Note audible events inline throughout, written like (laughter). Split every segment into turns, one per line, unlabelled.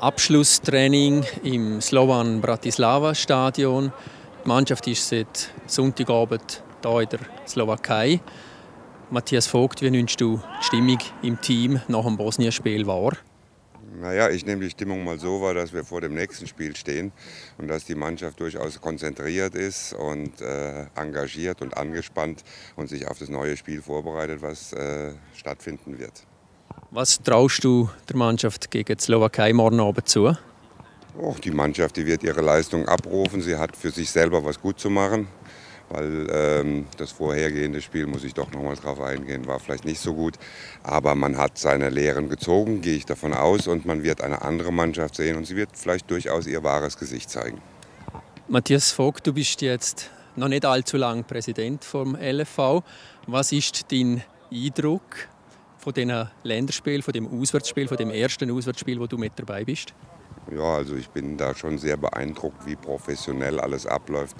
Abschlusstraining im Slovan Bratislava Stadion. Die Mannschaft ist seit Sonntagabend hier in der Slowakei. Matthias Vogt, wie nimmst du die Stimmung im Team nach dem Bosnien-Spiel wahr?
Naja, ich nehme die Stimmung mal so wahr, dass wir vor dem nächsten Spiel stehen und dass die Mannschaft durchaus konzentriert ist und äh, engagiert und angespannt und sich auf das neue Spiel vorbereitet, was äh, stattfinden wird.
Was traust du der Mannschaft gegen die Slowakei morgen Abend zu?
Oh, die Mannschaft die wird ihre Leistung abrufen. Sie hat für sich selber was gut zu machen weil ähm, das vorhergehende Spiel, muss ich doch noch mal drauf eingehen, war vielleicht nicht so gut. Aber man hat seine Lehren gezogen, gehe ich davon aus, und man wird eine andere Mannschaft sehen und sie wird vielleicht durchaus ihr wahres Gesicht zeigen.
Matthias Vogt, du bist jetzt noch nicht allzu lang Präsident vom LFV. Was ist dein Eindruck von diesen Länderspielen, von dem Auswärtsspiel, von dem ersten Auswärtsspiel, wo du mit dabei bist?
Ja, also ich bin da schon sehr beeindruckt, wie professionell alles abläuft,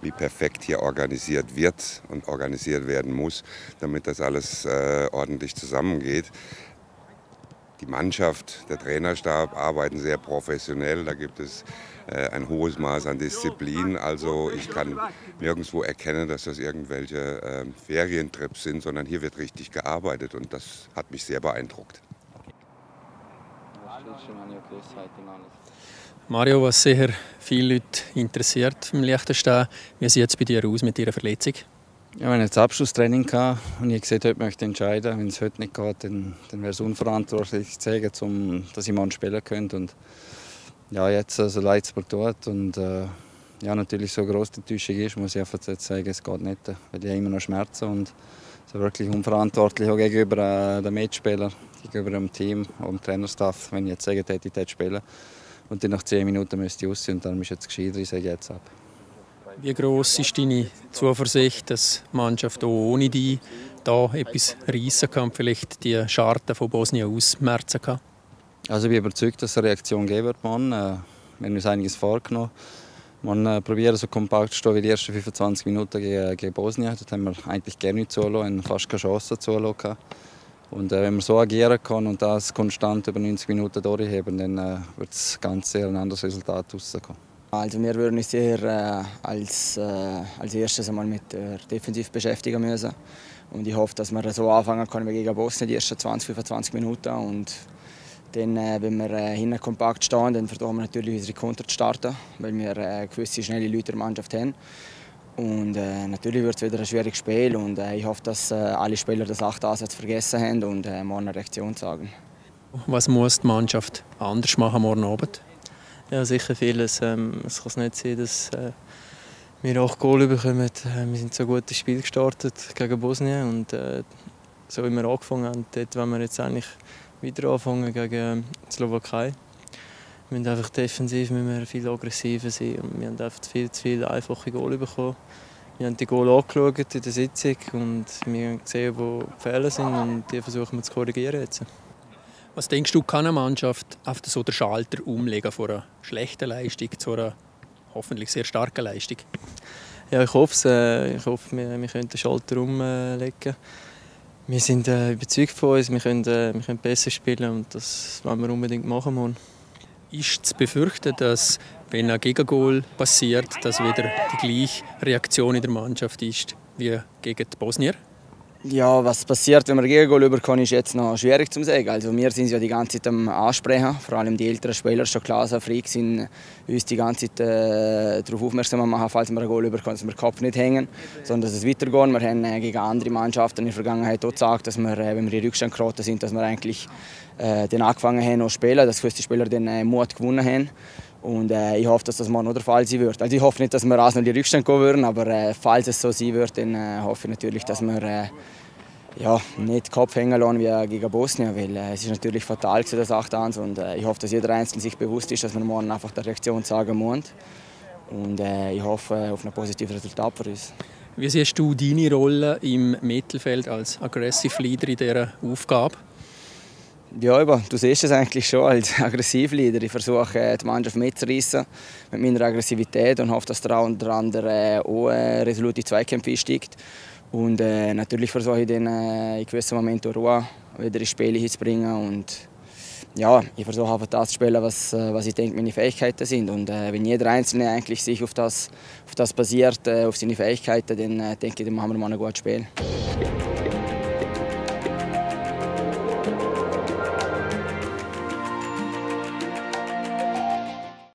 wie perfekt hier organisiert wird und organisiert werden muss, damit das alles äh, ordentlich zusammengeht. Die Mannschaft, der Trainerstab arbeiten sehr professionell. Da gibt es äh, ein hohes Maß an Disziplin. Also ich kann nirgendwo erkennen, dass das irgendwelche äh, Ferientrips sind, sondern hier wird richtig gearbeitet und das hat mich sehr beeindruckt.
Mario, was sicher viele Leute interessiert im Liechtenstein, wie sieht es bei dir aus mit deiner Verletzung?
Ich jetzt Abschlusstraining hatte und ich gesagt heute möchte ich entscheiden, wenn es heute nicht geht, dann, dann wäre es unverantwortlich zu sagen, zum, dass ich morgen spielen könnte. Und ja, jetzt so also leid es mir tut und äh, ja, natürlich so groß die Enttäuschung ist, muss ich einfach sagen, es geht nicht, weil ich habe immer noch Schmerzen und so wirklich unverantwortlich auch gegenüber äh, den Mitspielern, gegenüber dem Team, auch dem Trainerstaff, wenn ich jetzt sage, ich hätte spielen und dann nach zehn Minuten müsste ich raus und dann ist jetzt gescheiter, ich sage jetzt ab.
Wie groß ist deine Zuversicht, dass die Mannschaft auch ohne dich da etwas reissen kann, vielleicht die Scharte von Bosnien ausmerzen kann?
Also ich bin überzeugt, dass es eine Reaktion geben wird. Äh, wir haben uns einiges vorgenommen. Man äh, probiert so kompakt zu stehen wie die ersten 25 Minuten gegen, gegen Bosnien. Dort haben wir eigentlich gerne nicht zulassen, fast keine Chance zulassen. Und äh, wenn man so agieren kann und das konstant über 90 Minuten durchheben, dann äh, wird das Ganze ein anderes Resultat rauskommen.
Also wir würden uns eher äh, als, äh, als erstes einmal mit der Defensiv beschäftigen müssen. Und ich hoffe, dass wir so anfangen können wie gegen Bosnien, die ersten 20, 25 Minuten. Und dann, äh, wenn wir äh, hinten kompakt stehen, dann versuchen wir natürlich unsere Konter zu starten, weil wir äh, gewisse schnelle Leute in der Mannschaft haben. Und äh, natürlich wird es wieder ein schwieriges Spiel und äh, ich hoffe, dass alle Spieler das achte Ansatz vergessen haben und morgen eine Reaktion sagen.
Was muss die Mannschaft anders machen morgen Abend?
Ja, sicher vieles. Ähm, es kann nicht sein, dass äh, wir acht Goal bekommen. Äh, wir sind so gut ins Spiel gestartet gegen Bosnien und äh, so wie wir angefangen haben, dort wollen wir jetzt eigentlich wieder anfangen gegen die Slowakei. Wir müssen einfach defensiv müssen viel aggressiver sein und wir haben einfach viel zu viele einfache Goal bekommen. Wir haben die Goal angeschaut in der Sitzung und wir haben gesehen, wo die Fehler sind und die versuchen wir zu korrigieren jetzt.
Was denkst du, kann eine Mannschaft auf so den Schalter umlegen von einer schlechten Leistung zu einer hoffentlich sehr starken Leistung?
Ja, ich hoffe es. Äh, ich hoffe, wir, wir können den Schalter umlegen. Wir sind äh, überzeugt von uns, wir können, äh, wir können besser spielen und das wollen wir unbedingt machen morgen
ist zu befürchten, dass wenn ein Gegengol passiert, dass wieder die gleiche Reaktion in der Mannschaft ist wie gegen die Bosnier?
Ja, was passiert, wenn man Gegengol überkommt, ist jetzt noch schwierig zu sagen. Also wir sind ja die ganze Zeit am Ansprechen, vor allem die älteren Spieler, schon klar, so freak sind, uns die ganze Zeit äh, darauf aufmerksam machen, falls wir ein Goal überkommen, dass wir den Kopf nicht hängen, sondern dass es weitergeht. Wir haben äh, gegen andere Mannschaften in der Vergangenheit auch gesagt, dass wir, äh, wenn wir in Rückstand geraten sind, dass wir eigentlich äh, dann angefangen haben zu spielen, dass gewisse Spieler den äh, Mut gewonnen haben. Und äh, ich hoffe, dass das mal noch der Fall sein wird. Also ich hoffe nicht, dass wir Arsenal in die Rückstand gehen würden, aber äh, falls es so sein wird, dann äh, hoffe ich natürlich, dass wir äh, ja, nicht den Kopf hängen lassen wie gegen Bosnien, weil äh, es ist natürlich fatal das 8-1 und äh, ich hoffe, dass jeder Einzelne sich bewusst ist, dass wir morgen einfach der Reaktion sagen muss. Und äh, ich hoffe auf ein positives Resultat für uns.
Wie siehst du deine Rolle im Mittelfeld als Aggressive Leader in dieser Aufgabe?
Ja, eben, du siehst es eigentlich schon als (laughs) Aggressivleader. Ich versuche, äh, die Mannschaft mitzureißen mit meiner Aggressivität und hoffe, dass der unter anderem äh, auch äh, resolut in Zweikämpfe einsteigt. Und äh, natürlich versuche ich dann äh, in gewissen Momenten Ruhe wieder ins Spiel hinzubringen und ja, ich versuche einfach das zu spielen, was, äh, was ich denke, meine Fähigkeiten sind. Und äh, wenn jeder Einzelne eigentlich sich auf das, auf das basiert, äh, auf seine Fähigkeiten, dann äh, denke ich, dann machen wir mal ein gutes Spiel.